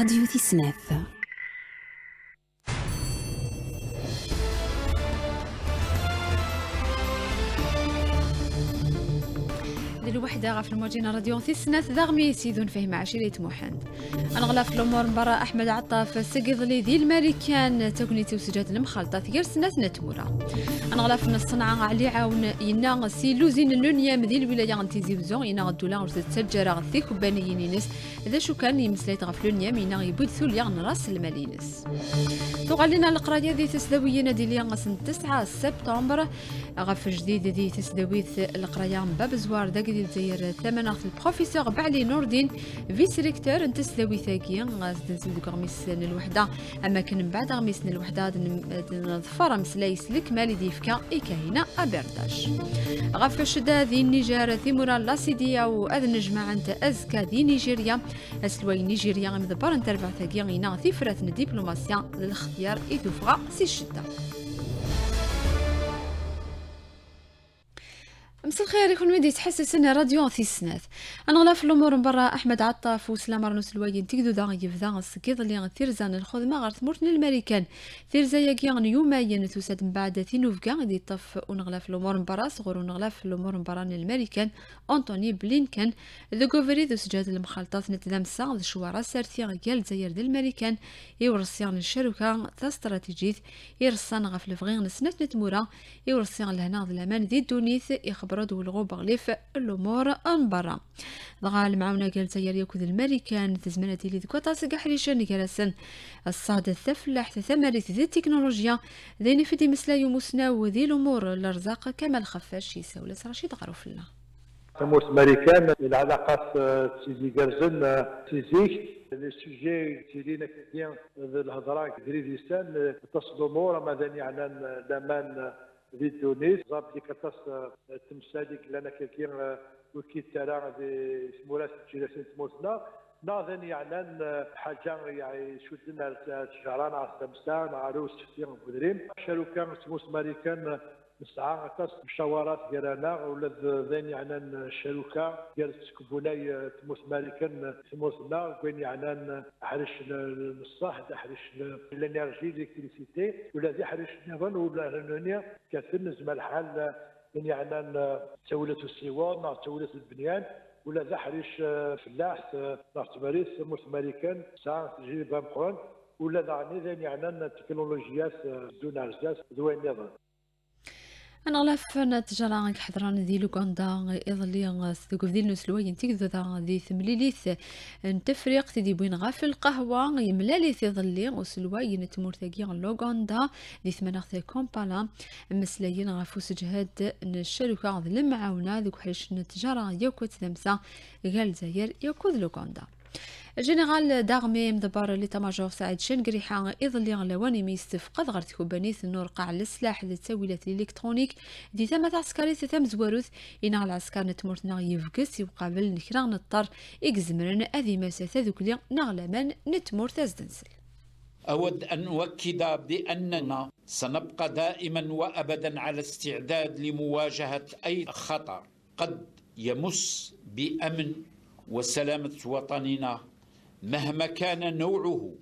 Radio 19 وحدة غا في المدينة راديون ثيسناث ذغمي سيدون فهم عشرية محند أنغلاف الأمور مبارا أحمد عطاف سقض لي ذي الماريكان تقني توسجات المخلطة ثقير سناث نتمورا. أنغلاف من الصنعة علي عاون ينا سيلوزين اللونيام مذي الولاية عن تيزي زيوزون ينا غدولا غرزة تسجارة غثي كباني ينينس ذا شو كان يمسليت غف لونيا ينا يبود ثوليا راس المالينس تغلينا القراية ذي تسداوية نادي ليا تسعة سبتمبر. غف جديد ذي تسداوية القرية باب زوار ذا داك زي الجزائر ثمن البروفيسور بعلي نور الدين فيس ريكتور تسداوي ثاقي غازدنسو دوك غميس الوحدة أما كان من بعد غميس الوحدة نظفر مسلايس الكمال ديفكا إكاينا أبرداش غف شدا ذي النيجر ثيمورا لاسيديا وأذ نجمع أنت أزكا ذي نيجيريا. أسلوي نيجيريا غمضبار أنت ربع ثاقي غينا ثيفرات الدبلوماسيا للاختيار إذوفغا سي الشدة مساء الخير يكون ودي تحسس إن راديو في السنات أنا غلاف الأمور من برا. أحمد عطاف وسلام رنوس الواين تيكدو دا يفدا السكيض اللي ثيرزان الخدمه غير ثمورتنا الماريكان ثيرزا ياكي يوميا توساد من بعد ثينوفكا غادي يطف. ونغلاف الأمور من برا. صغر ونغلاف الأمور من برا. الماريكان انطوني بلينكن ذو كوفري ذو سجاد المخالطات. نتلامسا ذو شوارا سارتيا قال زير ديال الماريكان يورسيان الشركة تا استراتيجيت يرسان غاف الفغين سنات نتمورا. يورسيان لهنا الأمان ذي دونيث يخبرد والغو بغليف الأمور ان برا. ضغا المعاونة قال تيار يكود الماريكان تزمنتي لي ذكوة تاسق حريشان كراسن الصعد الثفلح ثماريت ذي التكنولوجيا. ذيني في دي مسلا يموسنا وذي الأمور الأرزاق. كما الخفاش يساول رشيد غروف الله تموت ماريكان العلاقات تيزي كارزن تيزيك لي سوجي تيلينا كديان الهضرة كدريديستان تصدو مورا مدني على الأمان دي تونس زاب دي كتاس تمسالك لنا كيكين وكي ترى سمولاس جلسين تموتنا ناظن يعني حاجة يعني شدنا تجاران على السمسان عروس في بدريم شروكان سموس ماريكان نسعى قص مشاورات ديالنا ولا ذين يعني الشركة ديال السكبوناي تموس مالكا تموسنا وين يعني حرش الصح حرش الانرجي الكتريسيتي ولا ذي حرش النظام ولا هنونيا كثر نزم الحال يعني تولة السيوان مع تولة البنيان ولا ذا حريش فلاح ناس تماريس تموس مالكا ساعة تجربة مقرن ولا ذا يعني التكنولوجيات دون ارزاس ذوين نظام أنا غلاف نتجرى حضران ذي لوكاندا إظلي ثقف ذي نسلوي تيكذو ذا ذي ثمليليث. نتفريق تدي بوين غاف القهوة يملالي ظلي وسلوي نتمور ثقي لوكاندا ذي ثمناخ كومبالا. مسلايين غافو سجهاد الشركة ذي المعاونة ذوك حيش نتجرى يوكوت ثمسا غال زاير يوكوذ لوكاندا الجنرال دارمي مدبر ليتاماجور سعيد شنقريحة إظلي غلواني ميستفقد غير تكوبانيث النور قاع السلاح ذي التسويلات الإلكترونيك. دي ثمة عسكري ثم زواروث إنا العسكر نتمرتنا يفقس يقابل نكرا نضطر إكزمرن أذي مسافة ذوكلي نغلمان نتمر تزدنسل أود أن أؤكد بأننا سنبقى دائما وأبدا على استعداد لمواجهة أي خطر. قد يمس بأمن وسلامة وطننا مهما كان نوعه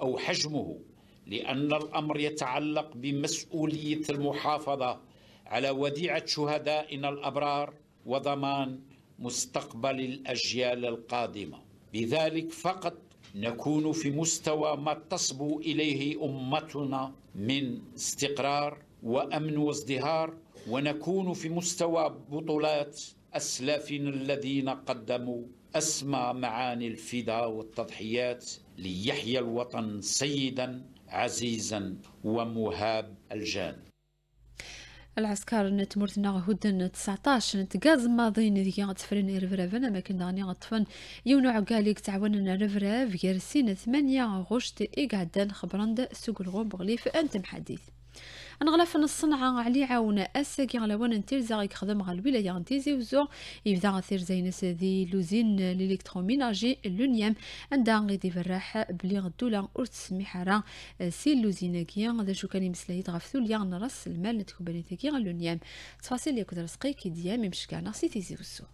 أو حجمه لأن الأمر يتعلق بمسؤولية المحافظة على وديعة شهدائنا الأبرار وضمان مستقبل الأجيال القادمة. بذلك فقط نكون في مستوى ما تصبو إليه أمتنا من استقرار وأمن وازدهار ونكون في مستوى بطولات أسلافنا الذين قدموا أسمى معاني الفداء والتضحيات ليحيا الوطن سيدا عزيزا ومهاب الجان. العسكر نتمرتنا هدن 19 نتقاز ماضين ذي تفرن رفرافن أما كنا غني غطفن يونو عقاليك تعاوننا رفراف يرسين ثمانية غشت إقعدان خبرند سوق الغوب بغليف أنت محديث. نغلف الصنعة علي عاون أساكي على وان نتيرزا يخدم على الولاية نتيزي وزو يبدا غثير زينس ذي لوزين الإلكتروميناجي لونيام. عندها غيدي فرح بلي غدولا ور تسميح راه سي لوزيناكيا هذا شو كان يمسلايد غف ثوليا نرس المال نتكوباني ثاكي لونيام. تفاصيل يكون رزقي كي ديام يمشكانا سي تيزي وزو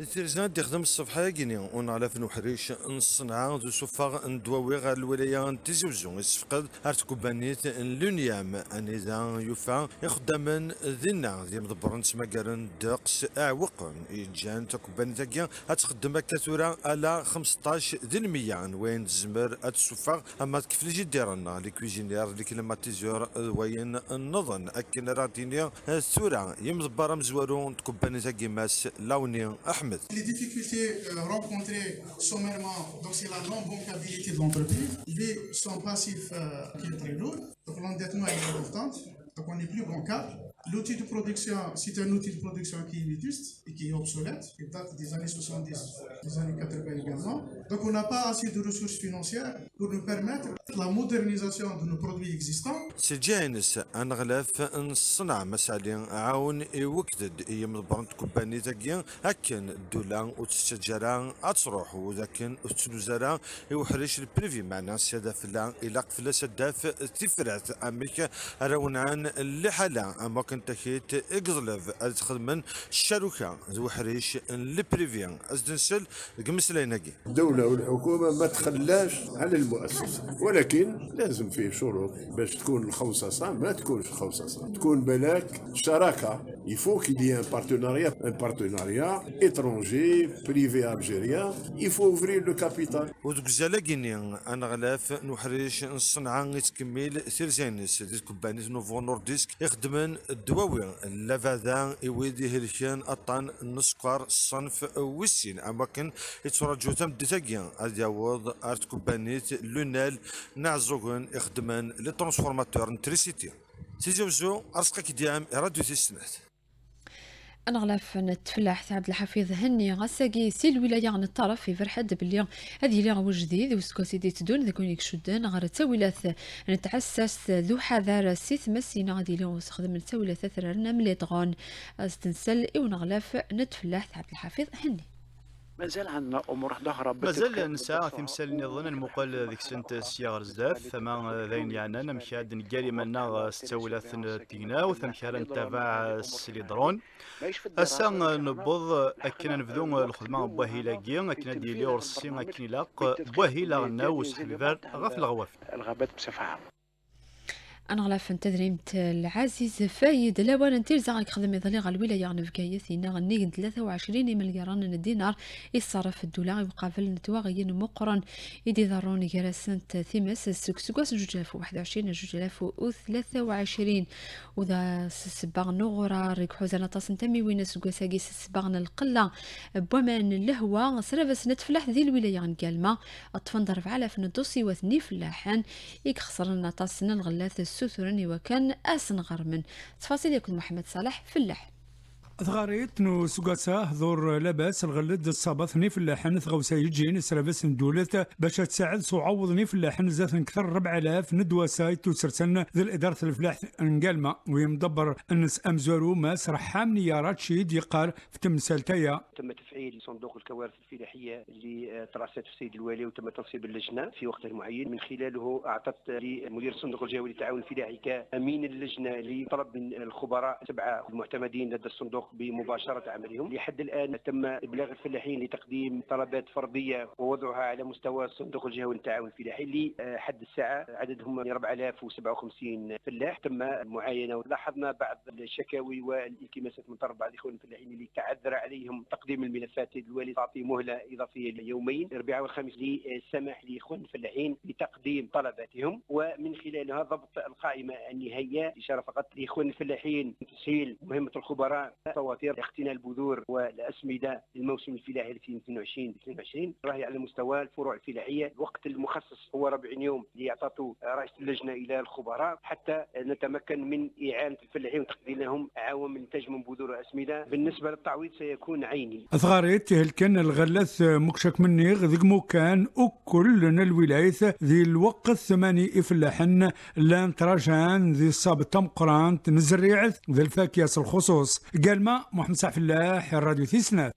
التلفزيون تخدم الصفحة كيني ونعلى في نحريش نصنع ذو صفا ندواوي غير الولاية تزوزو يسفقد هارت كوبانيت لونيام. أنيزا يوفا يخدم ذينا. ذي مدبرن سماكارن دقس أعوق. يجان تكوبانيت كيا هتخدم كثورة على 15 ذي المية وين تزمر الصفا أما كيف اللي ديرنا لي كويزينير اللي كلمة تيزور وين النظن أكن راتينيا ثورة يمدبر مزوارون تكوبانيت كيماس لاوني Les difficultés euh, rencontrées sommairement, donc c'est la non-bancabilité de l'entreprise, vu son passif euh, qui est très lourd, donc l'endettement est important, donc on n'est plus bancable. L'outil de production, c'est un outil de production qui est vétuste et qui est obsolète, qui date des années 70, des années 80 également. Donc on n'a pas assez de ressources financières pour nous permettre la modernisation de nos produits existants. سجانس انغلاف نصنع مسالي عاون يوكدد يم برنت كوباني تاكيا هكن الدولا وتستجرا اتروح وذاكن وتنوزرا يوحرش البريفي معنا سيادة فلا إلى قفلا سداف تفرات أمريكا راون عن اللي حالا اما كنت كيت اقزلف تخدمن الشاروكا ذو حريش البريفي ازدنسل قمسليناكي الدولة والحكومة ما تخلاش على المؤسسة ولكن لازم فيه شروط باش تكون الخوصصة ما تكونش خوصصة تكون بلاك شراكة. Ait un partenariat. Un partenariat étranger privé algérien. Il faut ouvrir le capital. ودوك الزلاقيني أنا غلاف نحريش يتكمل كوبانيت نوفو نورديسك يخدمن الدواوي اللافادا يويدي هلكان أطان النسكر الصنف ويسين أما كان يتراجعو تم ديتاكيا هاد يعوض أرت كوبانيت لونال نعزوغن لي ترانسفورماتور نتريسيتي. سيزوزو ارسقك ديام راديو تيسنات. أنا غلاف نتفلاح عبد الحفيظ هني غساقي سي الولاية عن الطرف في فرحة بلي هذه لي غو جديد وسكو سيدي تدون ذاك يكشدن غير تاويلات نتعسس ذو حذر سيث مسينا غادي لي وسخدم تاويلات ثررنا ملي طغون أستنسل إون غلاف نتفلاح عبد الحفيظ هني. مازال عندنا أمور أخرى مازال نساء تمثال نظن المقال ديك سنت سياغ زداف ثما ذاين يعني أنا مشاد نقالي منا ستولات تينا وثمشار نتابع السليدرون أسا نبض اكنا نبدو الخدمة بوهيلا اكنا ديلي ورسي اكنا لاق بوهيلا ناوس حبيبان غف الغواف الغابات بصفة عامة. أنا غلاف تدريمت العزيز فايد. لوان انتي زاغ خدم يظلي غا الولاية نفكاية ثينا غني 23 مليار الدينار يصرف الدولار يقابل نتواغي مقرن. يدي ضرون جراسنت ثيمس. سكسكواس جوج الاف واحد وعشرين جوج الاف وثلاثة وعشرين. وذا سسباغ نغرا ريك حوزانا تصن تمي وين سكواساكي سسباغ القلة بومان الهوا سرافس نتفلاح ذي الولاية نقالما أطفن ربع الاف ندوسي وثني فلاحان. يكخسرنا تصن الغلاث السوثرني وكان اسن غرمن تفاصيل يكون محمد صالح فلاح ثغاريت نو سوغاسا حضور لاباس الغلد الصابث ني فلاحن ثغوسا يجين سرابس ندولت باش تساعد صعوض ني فلاحن زات كثر 4000 ندوة سايت وسرسن ذي الإدارة الفلاح نقالما ويمدبر النس أمزورو ماس رحام نيارات شيد يقال في تمثال تايا. تم تفعيل صندوق الكوارث الفلاحية اللي ترأست في السيد الوالي وتم تنصيب اللجنة في وقت معين. من خلاله أعطت لمدير الصندوق الجهوي للتعاون الفلاحي كأمين اللجنة لطلب من الخبراء سبعة المعتمدين لدى الصندوق. بمباشرة عملهم. لحد الآن تم إبلاغ الفلاحين لتقديم طلبات فردية ووضعها على مستوى الصندوق الجهوي للتعاون الفلاحي. لحد الساعة عددهم 4057 فلاح. تم المعاينة ولاحظنا بعض الشكاوي والالتماسات من طرف بعض الإخوان الفلاحين اللي تعذر عليهم تقديم الملفات الوالي تعطي مهلة إضافية ليومين. الأربعاء والخميس للسماح لإخوان الفلاحين بتقديم طلباتهم. ومن خلالها ضبط القائمة النهائية إشارة فقط لإخوان الفلاحين تسهيل مهمة الخبراء فواتير اقتناء البذور والأسمدة للموسم الفلاحي 2022 2022 راهي على مستوى الفروع الفلاحية. الوقت المخصص هو 40 يوم لاعطته رئيس اللجنة إلى الخبراء حتى نتمكن من إعانة الفلاحين وتقديم لهم عوامل انتاج من بذور واسمده بالنسبة للتعويض سيكون عيني. اثغاريت كان مكشك مني غذق كان وكل الولايات ذي الوقت ثماني إفلاحن لأن تراجعان ذي الصاب تمقران تنزريعث ذي الفاكياس الخصوص. قال ما محمد سعف الله الراديو تيسنات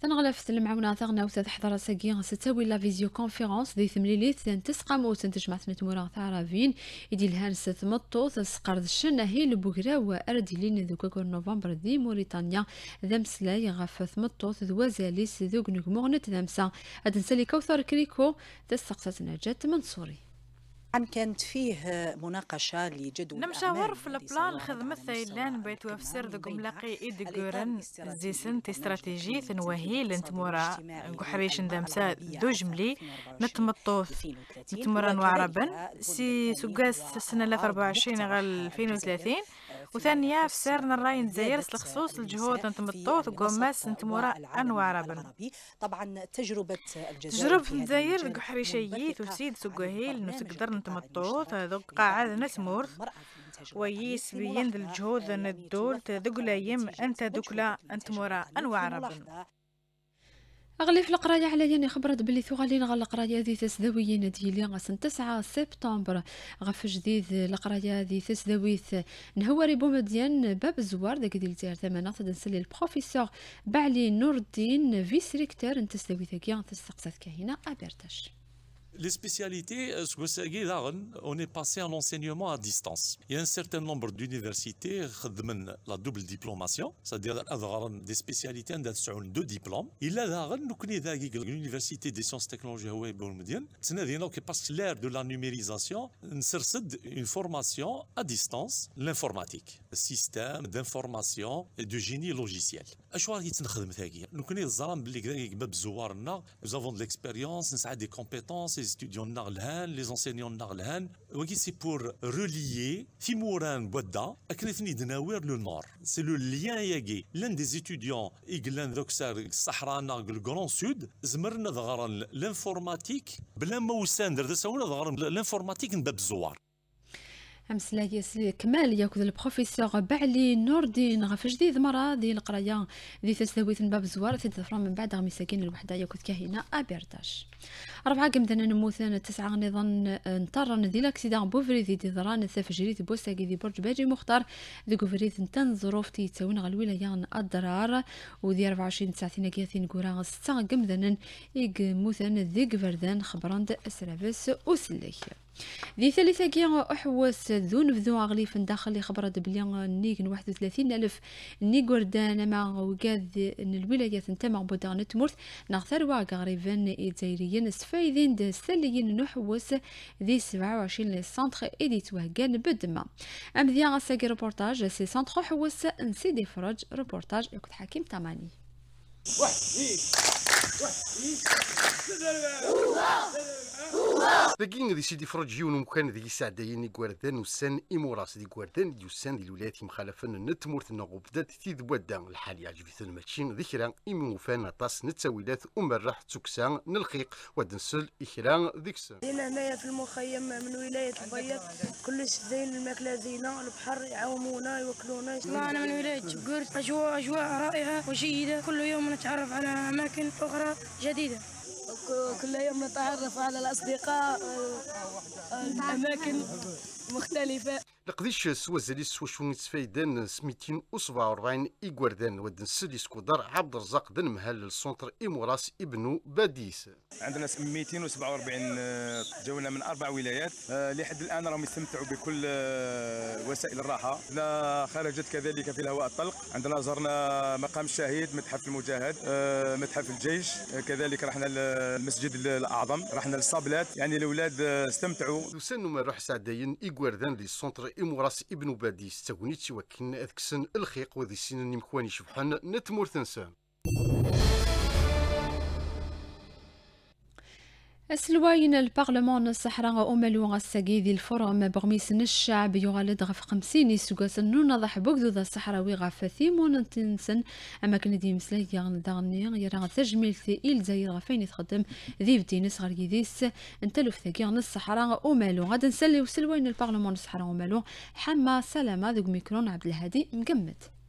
تنغلف المعونة ثغنا وثاث حضرة ساقي ستاوي لا فيزيو كونفيرونس ذي ثمليليث تسقى موت تجمع ثمورا ثعرافين يدي الهانس ثمطو تسقرد الشناهي لبوكرا أردلين ذوكا كور نوفمبر دي موريتانيا ذمسلاي غف ثمطو ذوازاليس ذوك نقمغنت ذمسا أدنسالي كوثر كريكو تسقسات نجاة منصوري. عن كانت فيه مناقشة لجدول نمشاور في البلان خدمة ثايلان بيت وفسر دو قملاقي إيد قورن زيسن استراتيجي ثنوهي لنتمورا. قحريش ندمسا دو جملي نتمطوث نتمورا وعربا سي سقاس السنة 2024 غال 2030 وثانية في سيرنا الراي نزاير الخصوص الجهود نتمطوث قوماس نتمورا أنواع رابن. طبعا تجربة تجربة نزاير قحريشيي تسيد سقوهيل نسقدر نتمطوث ذوق قاعد نسمورث ويس بين الجهود ندول تذقلا يم أنت دكلا أنت مورا أنواع رابن. أغلي في القراية على يعني خبرت بلي ثغالين غا القراية ذي تسداويين ديالي غاسن تسعة سبتمبر. غف جديد القراية ذي تسداويث نهوري بومديان باب الزوار داك ديال تيار ثمانة تدنسلي البروفيسور بعلي نور الدين فيس ريكتور نتسداويث كيان تستقصت كهنا أبرتاش Les spécialités, euh, on est passé à l'enseignement à distance. Il y a un certain nombre d'universités qui ont la double diplomation, c'est-à-dire euh, des spécialités qui ont deux diplômes. Il y a l'université des sciences technologiques parce que l'ère de la numérisation, une formation à distance, l'informatique, système d'information et du génie logiciel. Nous avons de l'expérience, des compétences, وكي سي بور ريليي في موران بودا اكنثني دناوير لو نور سي لو ليان ياكي لأن دي زيتيديون ايغلان دوك سار الصحراء ناغ الكرون سود زمرنا ضغران الانفورماتيك بلا ما وسان درت سونا ضغران الانفورماتيك من باب الزوار امسلايس كمال ياكل البروفيسور بعلي نور الدين غف جديد مرة ديال القراية دي تسداويت باب الزوار تدفرا من بعد غمي ساكن الوحدة ياكل كاهنة أبيرتاش. أربعة قمدنا نموثن تسعة نظن نطرن دي لاكسيدان بوفريد دي ضران الثفجريت بوساكي دي برج باجي مختار. دي كوفريت نتن ظروف تيتساون غا الولاية الضرار ودي 24 ساعتين كياثين كورا ستة قمدنا إيق موثن ذي قفردان خبراند سرافيس وسليك ذي ثالثة كي أحوس ذون فذو أغليف داخل خبرة بلي نيك واحد وثلاثين ألف نيك وردان ما وقاد الولايات نتمع بودان تمرث نغثر واقع غريبان إيزايريين سفايدين دا ساليين نحوس ذي سبعة وعشرين لي سانتخ إديت وهقان بدما أم ذي غاساقي روبورتاج سي سانتخ حوس نسيدي فرج روبورتاج يكون حكيم تماني. داكين دي سيدي فرج يون مكان ذي سعداين كواردان وسان إموراس دي كواردان يوسان دي الولايات مخالفة نتمورت نغو بدات تيد ودا الحال يعجب ماشي ذكرى إمي وفان طاس نتساويلات ومرح تكسا نلقيق ودنسل إخرا ديكسا هنا هنايا في المخيم من ولاية البيض كلش زين الماكلة زينة البحر يعاومونا يوكلونا أنا من ولاية جبرت أجواء أجواء رائعة وجيدة كل يوم نتعرف على أماكن أخرى جديدة. كل يوم نتعرف على الأصدقاء الأماكن مختلفة. لقديش سوا زالي سوا شو نتفايدان سميتين و 47 إيكواردان ودن سلي سكودر عبد الرزاق دن مهل السونتر إيموراس ابن باديس عندنا 247 آه، جولة من أربع ولايات. آه، لحد الآن راهم يستمتعوا بكل آه، وسائل الراحة. لا خرجت كذلك في الهواء الطلق. عندنا زرنا مقام الشهيد متحف المجاهد متحف الجيش. كذلك رحنا المسجد الأعظم. رحنا للصابلات. يعني الأولاد استمتعوا. وسنو ما روح سعدين إيكواردان دي السونتر إموراس ابن بادي ستاونيت وكن أذكسن الخيق وذي السنين مخواني شبحان نتمور تنسان. السلواين البرلمان الصحراء أملو غساقي ذي الفورم بغميس الشعب يغالد غف خمسين سوغاس نون ضح ذا الصحراوي غف ثيمون تنسن أما كان دي مسلاي يغن دغني يرى تجميل إيل زي غفين يتخدم ذي بدينس غير يديس انتلو ثاقي الصحراء أملو غادا نسلي وسلواين البرلمان الصحراء أملو حما سلامة ذوك ميكرون عبد الهادي مقمت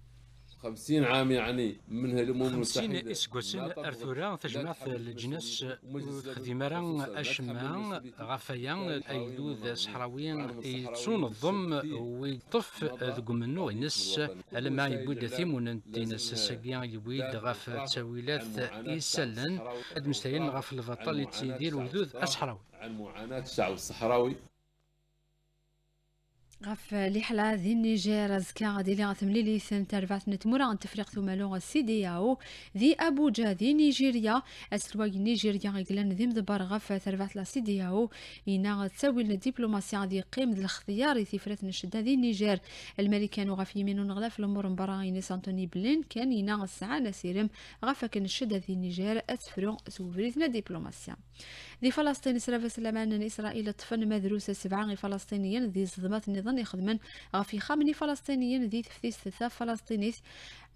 50 عام يعني منها الامم المتحده 50 اسكوسن أرثورا تجمع الجنس خديمة اشما غفايا أيدود صحراويين يتصون ويطف ذكو منو ينس لما يبود ثيمون تينس ساقيا يبيد غف تساويلات يسلن ادمستين غف البطل يتسيدير وذوذ الصحراوي. عن معاناة الشعب الصحراوي. غف لحلا ذي النيجير زكا غادي لي غتملي ثن ترفعت نتمورا عن تفريق ثم لغة سيدياو ذي أبوجا ذي نيجيريا. أسرواج نيجيريا غيقلان ذي مدبر غف ترفعت لا سيدياو إنا تساوي الدبلوماسيا غادي قيم ذي الاختيار فرات نشدة ذي النيجير الملكان وغف يمين نغلاف الأمور مبارا إنيس أنتوني بلين كان إنا الساعة نسيرم غف كان الشدة ذي النيجير أتفرو سوفريتنا دبلوماسيا ذي فلسطين سلافة سلامان إسرائيل طفن مدروسة سبعة. فلسطينيين ذي صدمات النظام يخدمن غفي خامني فلسطينيين ذي تفتيس ثلاثة فلسطينيس.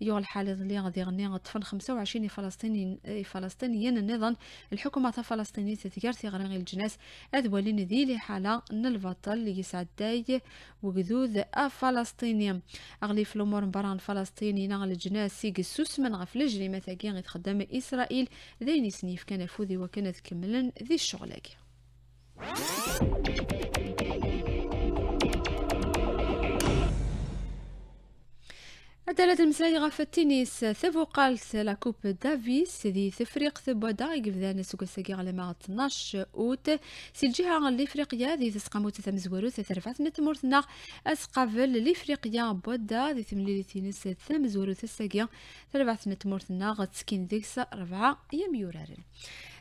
يو الحالة اللي غادي غني طفن 25 فلسطيني فلسطينيين النظام الحكومة الفلسطينية تتجارتي غران الجناس. أذولين ذي لحالة البطل اللي يسعداي وقذوذ فلسطيني أغلي في الأمور مباران فلسطيني نغل الجناس. سيق السوس من غف لجري مثاقين غيتخدم إسرائيل. ذيني سنيف كان فوذي وكانت كملا ذي الشغلاكي عدالة المسائي غاف التنس ثبو قالت لا كوب دافيس ذي تفريق ثبودا سوق الساقي على ما 12 أوت. سي الجهة الافريقيا ذي تسقامو تتمزورو تترفعت نتمورتنا اسقافل الافريقيا بودا ذي ثمليلي تنس تمزورو تساقي ترفعت نتمورتنا غتسكين ديكس ربعة يميورارن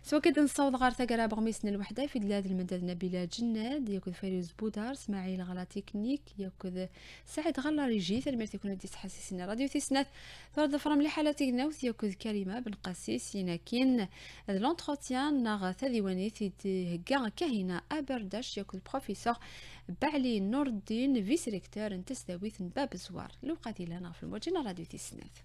سوا كده نصوض غار ثقرا بغميسنا الوحدة في دلاد المدد نبيلة جناد ياكد فيروز بودار اسماعيل غلا تكنيك ياكد سعد غلا ريجي ثلمير تكون ديس حسيسنا راديو تسنات ثورد فرم لحالة نوث ياكد كريمة بن قاسيس يناكين. لونتروتيان ناغ ثذيواني تهكا كهنا أبرداش ياكد بروفيسور بعلي نور الدين فيس ريكتور انتسداويث باب الزوار لو قاتلنا في الموجنا راديو تسنات